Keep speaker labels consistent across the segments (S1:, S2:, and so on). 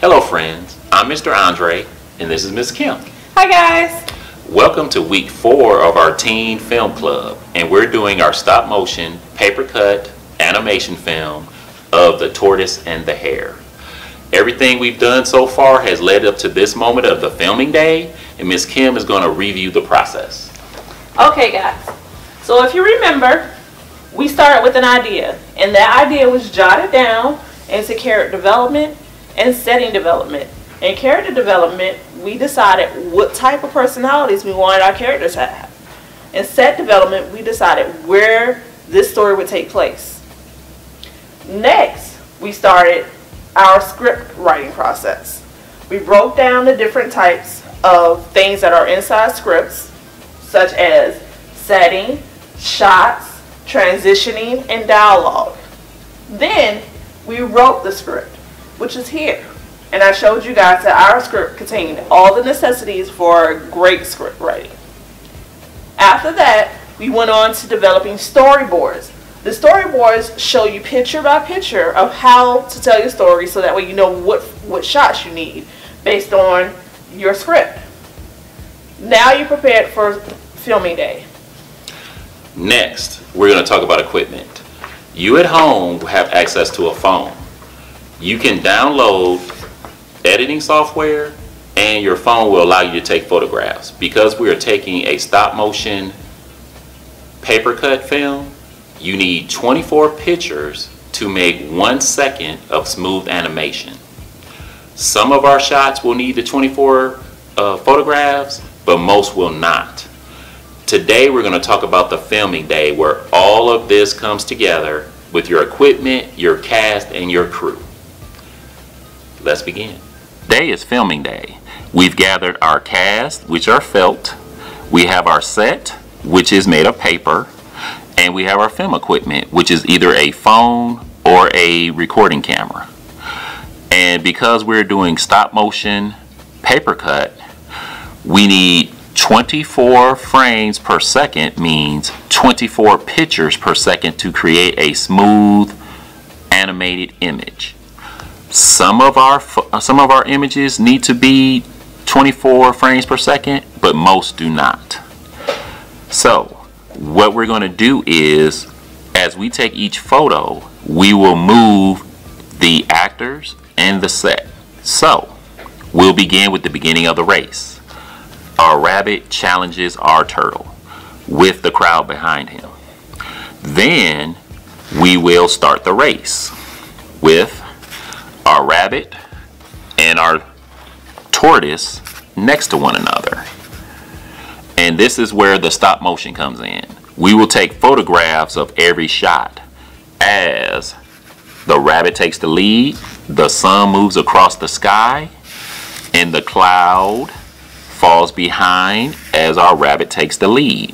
S1: Hello friends, I'm Mr. Andre and this is Miss Kim.
S2: Hi guys.
S1: Welcome to week four of our teen film club and we're doing our stop motion paper cut animation film of the tortoise and the hare. Everything we've done so far has led up to this moment of the filming day and Miss Kim is going to review the process.
S2: Okay guys, so if you remember, we started with an idea and that idea was jotted down into character development and setting development. In character development, we decided what type of personalities we wanted our characters to have. In set development, we decided where this story would take place. Next, we started our script writing process. We broke down the different types of things that are inside scripts, such as setting, shots, transitioning, and dialogue. Then we wrote the script, which is here. And I showed you guys that our script contained all the necessities for great script writing. After that, we went on to developing storyboards. The storyboards show you picture by picture of how to tell your story so that way you know what, what shots you need based on your script. Now you're prepared for filming day.
S1: Next, we're going to talk about equipment. You at home have access to a phone. You can download editing software and your phone will allow you to take photographs. Because we are taking a stop motion paper cut film, you need 24 pictures to make one second of smooth animation. Some of our shots will need the 24 uh, photographs, but most will not. Today we're going to talk about the filming day where all of this comes together with your equipment, your cast, and your crew. Let's begin. Day is filming day. We've gathered our cast, which are felt. We have our set, which is made of paper. And we have our film equipment, which is either a phone or a recording camera. And because we're doing stop motion paper cut, we need 24 frames per second means 24 pictures per second to create a smooth animated image. Some of our uh, some of our images need to be 24 frames per second, but most do not. So, what we're going to do is as we take each photo, we will move the actors and the set. So, we'll begin with the beginning of the race our rabbit challenges our turtle with the crowd behind him. Then we will start the race with our rabbit and our tortoise next to one another. And this is where the stop motion comes in. We will take photographs of every shot as the rabbit takes the lead, the sun moves across the sky, and the cloud falls behind as our rabbit takes the lead.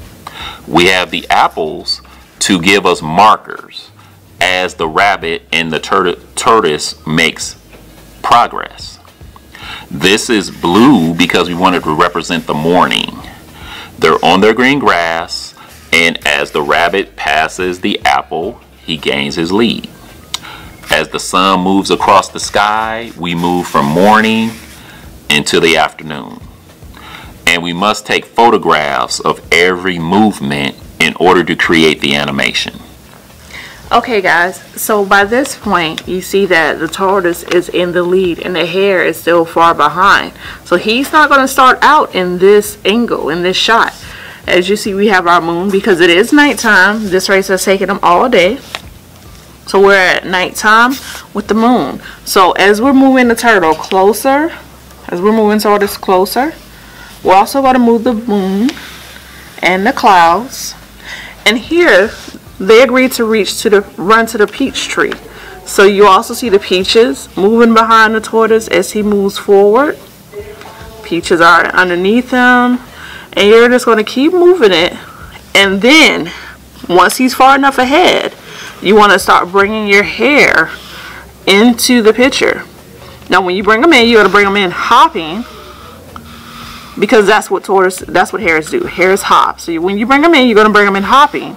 S1: We have the apples to give us markers as the rabbit and the tortoise makes progress. This is blue because we wanted to represent the morning. They're on their green grass and as the rabbit passes the apple, he gains his lead. As the sun moves across the sky, we move from morning into the afternoon and we must take photographs of every movement in order to create the animation.
S2: Okay guys, so by this point you see that the tortoise is in the lead and the hare is still far behind. So he's not going to start out in this angle, in this shot. As you see we have our moon because it is nighttime. This race has taken them all day. So we're at nighttime with the moon. So as we're moving the turtle closer, as we're moving tortoise closer, we're also going to move the moon and the clouds. And here, they agreed to reach to the run to the peach tree. So you also see the peaches moving behind the tortoise as he moves forward. Peaches are underneath him. And you're just going to keep moving it. And then, once he's far enough ahead, you want to start bringing your hare into the picture. Now, when you bring them in, you got to bring them in hopping because that's what tortoise that's what hares do hares hop so when you bring them in you're going to bring them in hopping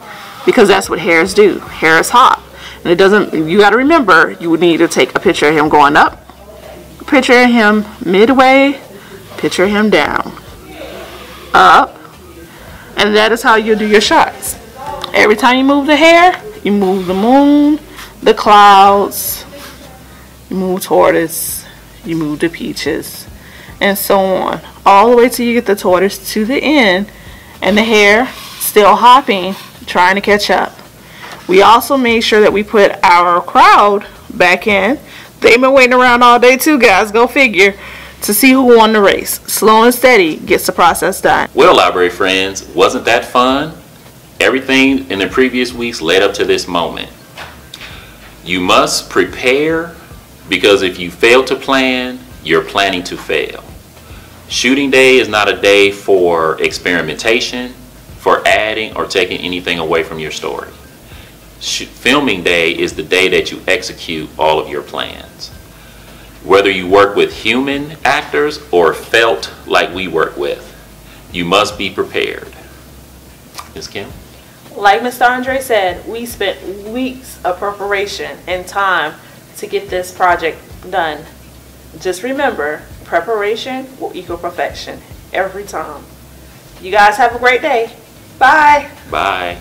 S2: because that's what hares do hares hop and it doesn't you got to remember you would need to take a picture of him going up picture him midway, picture him down, up, and that is how you do your shots. Every time you move the hare, you move the moon, the clouds, you move tortoise, you move the peaches, and so on. All the way till you get the tortoise to the end, and the hare still hopping, trying to catch up. We also made sure that we put our crowd back in. They've been waiting around all day too, guys. Go figure. To see who won the race. Slow and steady gets the process done.
S1: Well, library friends, wasn't that fun? Everything in the previous weeks led up to this moment. You must prepare because if you fail to plan, you're planning to fail. Shooting day is not a day for experimentation, for adding or taking anything away from your story. Filming day is the day that you execute all of your plans. Whether you work with human actors or felt like we work with, you must be prepared. Ms. Kim?
S2: Like Mr. Andre said, we spent weeks of preparation and time to get this project done. Just remember, preparation will equal perfection every time. You guys have a great day. Bye.
S1: Bye.